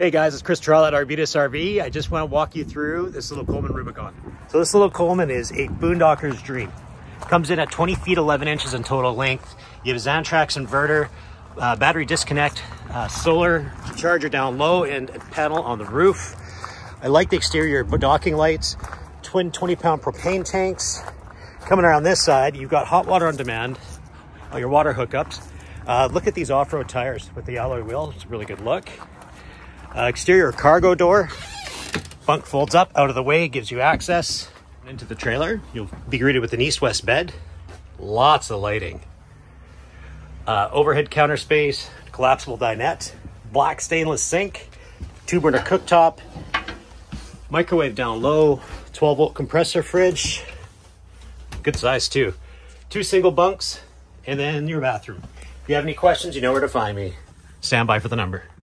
Hey guys, it's Chris Tarala at Arvidas RV. I just want to walk you through this little Coleman Rubicon. So this little Coleman is a boondocker's dream. Comes in at 20 feet 11 inches in total length. You have a Xantrex inverter, uh, battery disconnect, uh, solar charger down low, and a panel on the roof. I like the exterior docking lights, twin 20 pound propane tanks. Coming around this side, you've got hot water on demand, all your water hookups. Uh, look at these off-road tires with the alloy wheels. It's a really good look. Uh, exterior cargo door. Bunk folds up out of the way, gives you access into the trailer. You'll be greeted with an east-west bed. Lots of lighting. Uh, overhead counter space, collapsible dinette, black stainless sink, two burner cooktop, microwave down low, 12 volt compressor fridge. Good size too. Two single bunks, and then your bathroom. If you have any questions, you know where to find me. Stand by for the number.